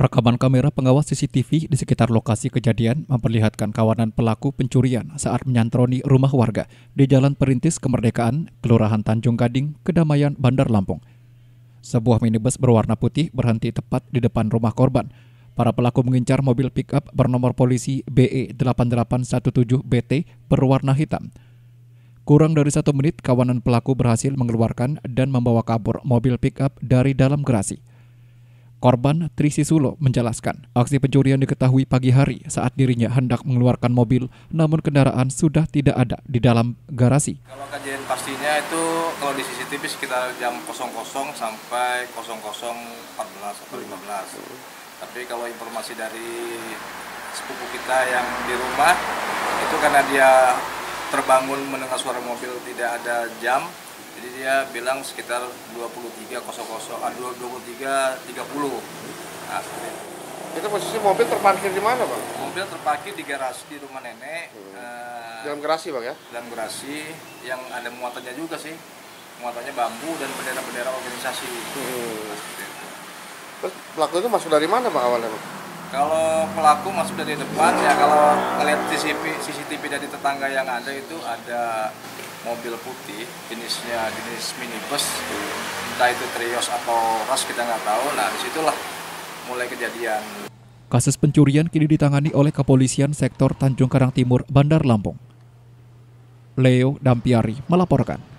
Rekaman kamera pengawas CCTV di sekitar lokasi kejadian memperlihatkan kawanan pelaku pencurian saat menyantroni rumah warga di Jalan Perintis Kemerdekaan, Kelurahan Tanjung Gading, Kedamaian, Bandar Lampung. Sebuah minibus berwarna putih berhenti tepat di depan rumah korban. Para pelaku mengincar mobil pick-up bernomor polisi BE 8817BT berwarna hitam. Kurang dari satu menit, kawanan pelaku berhasil mengeluarkan dan membawa kabur mobil pick-up dari dalam gerasi. Korban Trisi Sulo menjelaskan, aksi pencurian diketahui pagi hari saat dirinya hendak mengeluarkan mobil, namun kendaraan sudah tidak ada di dalam garasi. Kalau kajian pastinya itu kalau di CCTV sekitar jam 00 sampai 00.14 atau 15. Tapi kalau informasi dari sepupu kita yang di rumah itu karena dia terbangun mendengar suara mobil tidak ada jam, jadi dia bilang sekitar 23.00 ah, 23.30 nah itu posisi mobil terparkir di mana, Bang? mobil terparkir di garasi di rumah nenek Hmm. eh, Dalam gerasi, Bang ya? dalam garasi yang ada muatannya juga sih muatannya bambu dan bendera-bendera organisasi Hmm. Nah. Terus pelaku itu masuk dari mana, Bang, awalnya, Bang? kalau pelaku masuk dari depan ya kalau ngeliat CCTV, CCTV dari tetangga yang ada itu ada mobil putih jenisnya jenis minibus entah itu Trios atau Ras kita nggak tahu nah di situlah mulai kejadian Kasus pencurian kini ditangani oleh kepolisian sektor Tanjung Karang Timur, Bandar Lampung. Leo Dampiari melaporkan.